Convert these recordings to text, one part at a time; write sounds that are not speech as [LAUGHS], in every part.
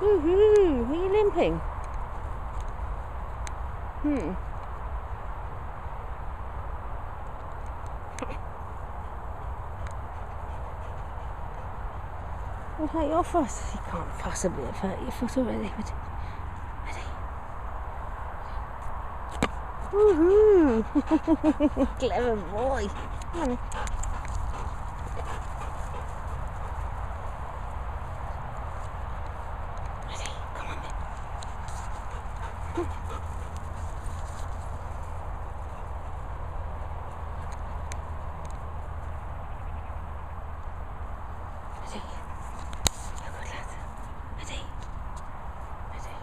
Woohoo! Are you limping? Hmm. [LAUGHS] What hurt your foot? You can't possibly have hurt your foot already. But... Woohoo! [LAUGHS] Clever boy. Come on. Ready? Come on then. Ready? You're good lad. Ready? Ready?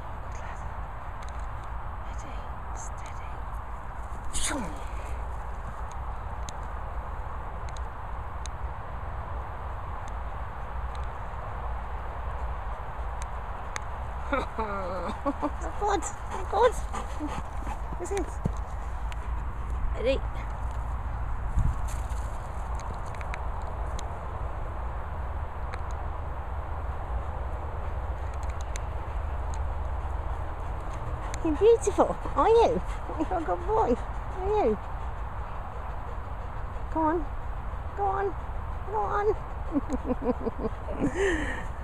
You're good lad. Ready? Steady. Shoom. good. Good. Is it? Ready? You're beautiful, are you? You're a good boy, are you? Go on, go on, go on. [LAUGHS]